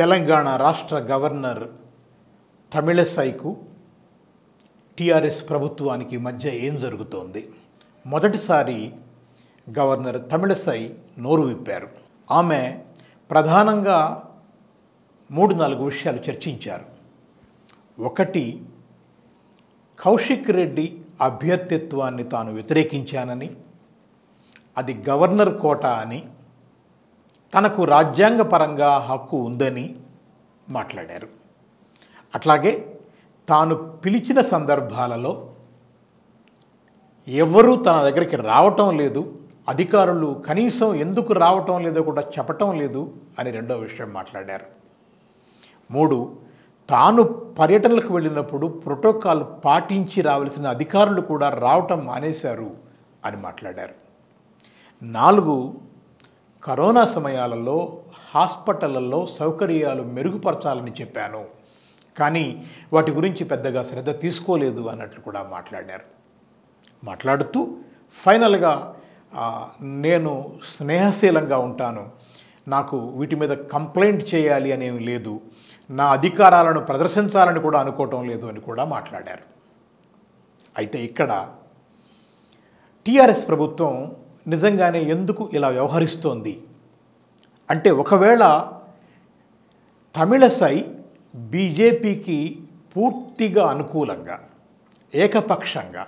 తెలంగాణ రాష్ట్ర governor తమిళసైకు TRS ప్రభుత్వానికి మధ్య ఏం జరుగుతోంది? మొదటిసారి గవర్నర్ తమిళసై నోరు విప్పారు. ఆమె ప్రధానంగా మూడు నాలుగు విషయాలు చర్చించారు. ఒకటి కౌశిక్ రెడ్డి అభ్యర్థిత్వాన్ని తాను వ్యతిరేకించానని అది గవర్నర్ కోట అని తనకు రాజ్యాంగపరంగా హక్కు ఉందని మాట్లాడారు. అట్లాగే తాను పిలిచిన సందర్భాలలో ఎవరూ తన దగ్గరికి రావటం లేదు అధికారులు కనీసం ఎందుకు రావటం లేదో కూడా చెప్పటం లేదు అని రెండో విషయం మాట్లాడారు. మూడు తాను పర్యటనలకు వెళ్ళినప్పుడు ప్రోటోకాల్ పాటించి రావాల్సిన అధికారులు కూడా రావటం మానేశారు అని మాట్లాడారు. నాలుగు కరోనా సమయాలలో హాస్పిటళ్ళలో సౌకర్యాలు మెరుగుపరచాలని చెప్పాను. కానీ వాటి గురించి పెద్దగా శ్రద్ధ తీసుకోలేదు అన్నట్లు కూడా మాట్లాడారు. మాట్లాడుతూ ఫైనల్గా నేను స్నేహశీలంగా ఉంటాను. నాకు వీటి మీద కంప్లైంట్ చేయాలి అనేవి లేదు. నా అధికారాలను ప్రదర్శించాలని కూడా అనుకోవటం లేదు అని కూడా మాట్లాడారు. అయితే ఇక్కడ టీఆర్ఎస్ ప్రభుత్వం నిజంగానే ఎందుకు ఇలా వ్యవహరిస్తోంది? అంటే ఒకవేళ తమిళసై బీజేపీకి పూర్తిగా అనుకూలంగా ఏకపక్షంగా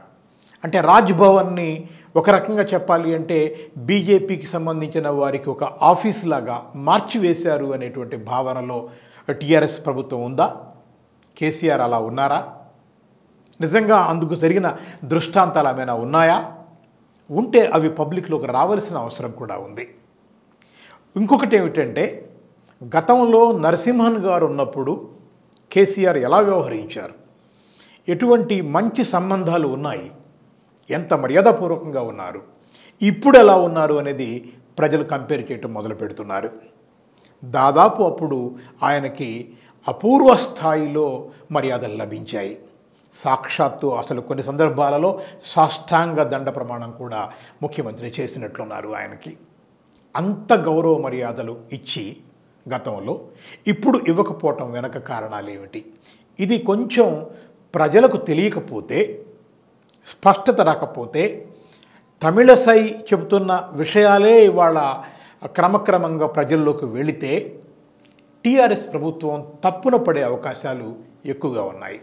అంటే రాజ్భవన్ని ఒక రకంగా చెప్పాలి అంటే బీజేపీకి సంబంధించిన వారికి ఒక ఆఫీస్ లాగా మార్చివేశారు అనేటువంటి భావనలో టీఆర్ఎస్ ప్రభుత్వం ఉందా? కేసీఆర్ అలా ఉన్నారా? నిజంగా అందుకు జరిగిన దృష్టాంతాలు ఏమైనా ఉన్నాయా? ఉంటే అవి పబ్లిక్లోకి రావాల్సిన అవసరం కూడా ఉంది. ఇంకొకటి ఏమిటంటే గతంలో నరసింహన్ గారు ఉన్నప్పుడు కేసీఆర్ ఎలా వ్యవహరించారు? ఎటువంటి మంచి సంబంధాలు ఉన్నాయి? ఎంత మర్యాదపూర్వకంగా ఉన్నారు? ఇప్పుడు ఎలా ఉన్నారు అనేది ప్రజలు కంపేర్ చేయటం మొదలు పెడుతున్నారు. దాదాపు అప్పుడు ఆయనకి అపూర్వ స్థాయిలో మర్యాదలు లభించాయి. సాక్షాత్తు అసలు కొన్ని సందర్భాలలో సాష్టాంగ దండ ప్రమాణం కూడా ముఖ్యమంత్రి చేసినట్లున్నారు ఆయనకి. అంత గౌరవ మర్యాదలు ఇచ్చి గతంలో ఇప్పుడు ఇవ్వకపోవటం వెనక కారణాలు ఏమిటి? ఇది కొంచెం ప్రజలకు తెలియకపోతే స్పష్టత రాకపోతే తమిళసై చెబుతున్న విషయాలే ఇవాళ క్రమక్రమంగా ప్రజల్లోకి వెళితే టీఆర్ఎస్ ప్రభుత్వం తప్పున పడే అవకాశాలు ఎక్కువగా ఉన్నాయి.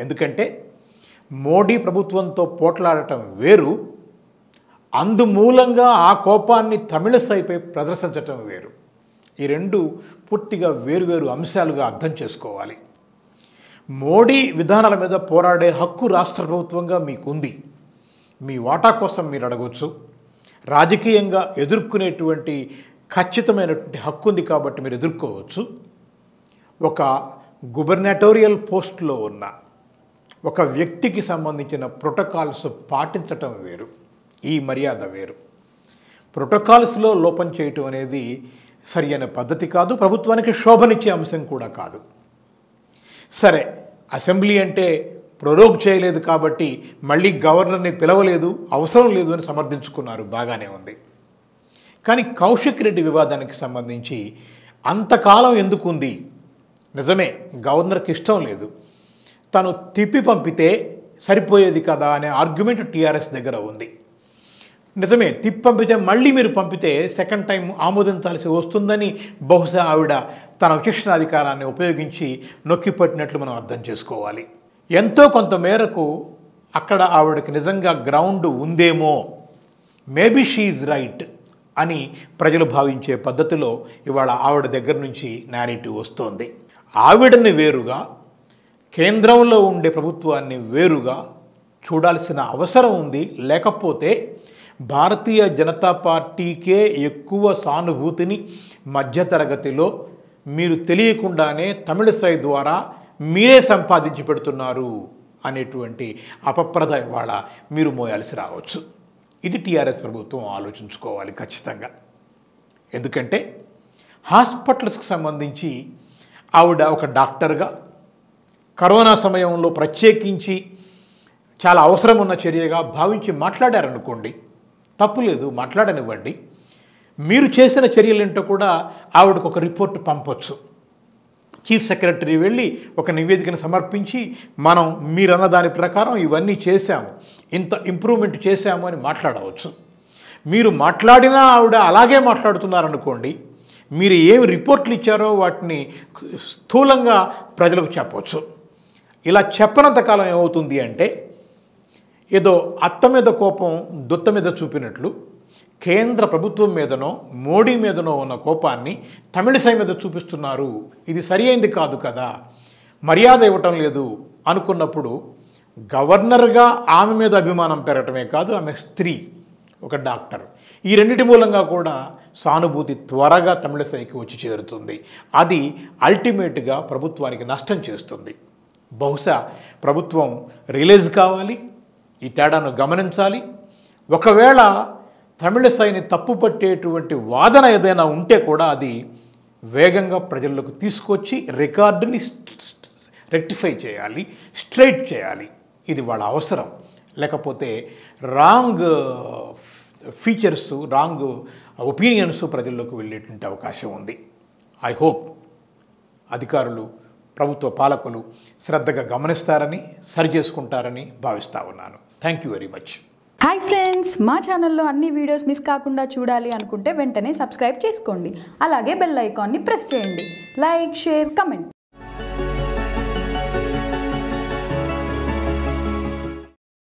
ఎందుకంటే మోడీ ప్రభుత్వంతో పోట్లాడటం వేరు అందుమూలంగా ఆ కోపాన్ని తమిళసైపై ప్రదర్శించటం వేరు. ఈ రెండు పూర్తిగా వేరువేరు అంశాలుగా అర్థం చేసుకోవాలి. మోడీ విధానాల మీద పోరాడే హక్కు రాష్ట్ర ప్రభుత్వంగా మీకుంది. మీ వాటా కోసం మీరు అడగవచ్చు రాజకీయంగా ఎదుర్కొనేటువంటి ఖచ్చితమైనటువంటి హక్కు ఉంది కాబట్టి మీరు ఎదుర్కోవచ్చు. ఒక గుబర్నేటోరియల్ పోస్ట్లో ఉన్న ఒక వ్యక్తికి సంబంధించిన ప్రోటోకాల్స్ పాటించటం వేరు. ఈ మర్యాద వేరు. ప్రోటోకాల్స్లో లోపం చేయటం అనేది సరి అయిన పద్ధతి కాదు ప్రభుత్వానికి శోభనిచ్చే అంశం కూడా కాదు. సరే అసెంబ్లీ అంటే ప్రొరోగ్ చేయలేదు కాబట్టి మళ్ళీ గవర్నర్ని పిలవలేదు అవసరం లేదు అని సమర్థించుకున్నారు బాగానే ఉంది. కానీ కౌశిక్ రెడ్డి వివాదానికి సంబంధించి అంతకాలం ఎందుకు ఉంది నిజమే గవర్నర్కి ఇష్టం లేదు. తను తిప్పి పంపితే సరిపోయేది కదా అనే ఆర్గ్యుమెంట్ టీఆర్ఎస్ దగ్గర ఉంది. నిజమే తిప్పి పంపితే మళ్ళీ మీరు పంపితే సెకండ్ టైం ఆమోదించాల్సి వస్తుందని బహుశా ఆవిడ తన విచక్షణాధికారాన్ని ఉపయోగించి నొక్కిపట్టినట్లు మనం అర్థం చేసుకోవాలి. ఎంతో కొంత మేరకు అక్కడ ఆవిడకి నిజంగా గ్రౌండ్ ఉందేమో మేబీ షీఈ్ రైట్ అని ప్రజలు భావించే పద్ధతిలో ఇవాళ ఆవిడ దగ్గర నుంచి నేరేటివ్ వస్తోంది. ఆవిడని వేరుగా కేంద్రంలో ఉండే ప్రభుత్వాన్ని వేరుగా చూడాల్సిన అవసరం ఉంది. లేకపోతే భారతీయ జనతా పార్టీకే ఎక్కువ సానుభూతిని మధ్యతరగతిలో మీరు తెలియకుండానే తమిళసై ద్వారా మీరే సంపాదించి పెడుతున్నారు అనేటువంటి అపప్రద ఇవాళ మీరు మోయాల్సి రావచ్చు. ఇది టీఆర్ఎస్ ప్రభుత్వం ఆలోచించుకోవాలి ఖచ్చితంగా. ఎందుకంటే హాస్పిటల్స్కి సంబంధించి ఆవిడ ఒక డాక్టర్గా కరోనా సమయంలో ప్రత్యేకించి చాలా అవసరం ఉన్న చర్యగా భావించి మాట్లాడారనుకోండి తప్పు లేదు మాట్లాడనివ్వండి. మీరు చేసిన చర్యలేంటో కూడా ఆవిడకు ఒక రిపోర్ట్ పంపొచ్చు. చీఫ్ సెక్రటరీ వెళ్ళి ఒక నివేదికను సమర్పించి మనం మీరన్న దాని ప్రకారం ఇవన్నీ చేశాము ఇంత ఇంప్రూవ్మెంట్ చేశాము అని మాట్లాడవచ్చు. మీరు మాట్లాడినా ఆవిడ అలాగే మాట్లాడుతున్నారనుకోండి మీరు ఏమి రిపోర్ట్లు ఇచ్చారో వాటిని స్థూలంగా ప్రజలకు చెప్పవచ్చు ఇలా చెప్పనంత కాలం ఏమవుతుంది అంటే ఏదో అత్త మీద కోపం దుత్త మీద చూపినట్లు కేంద్ర ప్రభుత్వం మీదనో మోడీ మీదనో ఉన్న కోపాన్ని తమిళిసై మీద చూపిస్తున్నారు. ఇది సరి అయింది కాదు కదా. మర్యాద ఇవ్వటం లేదు అనుకున్నప్పుడు గవర్నర్గా ఆమె మీద అభిమానం పెరగటమే కాదు ఆమె స్త్రీ ఒక డాక్టర్. ఈ రెండింటి మూలంగా కూడా సానుభూతి త్వరగా తమిళసైకి వచ్చి చేరుతుంది. అది అల్టిమేట్గా ప్రభుత్వానికి నష్టం చేస్తుంది. బహుశా ప్రభుత్వం రిలీజ్ కావాలి ఈ తేడాను గమనించాలి. ఒకవేళ తమిళసైని తప్పుపట్టేటువంటి వాదన ఏదైనా ఉంటే కూడా అది వేగంగా ప్రజల్లోకి తీసుకొచ్చి రికార్డుని రెక్టిఫై చేయాలి స్ట్రైట్ చేయాలి. ఇది వాళ్ళ అవసరం. లేకపోతే రాంగ్ ఫీచర్స్ రాంగ్ ఒపీనియన్స్ ప్రజల్లోకి వెళ్ళేటువంటి అవకాశం ఉంది. ఐ హోప్ అధికారులు ప్రభుత్వ పాలకులు శ్రద్ధగా గమనిస్తారని సరిచేసుకుంటారని భావిస్తా ఉన్నాను. Thank you very much hi friends మా ఛానల్లో అన్ని వీడియోస్ మిస్ కాకుండా చూడాలి అనుకుంటే వెంటనే సబ్స్క్రైబ్ చేసుకోండి. అలాగే బెల్ ఐకాన్ని ప్రెస్ చేయండి. Like share comment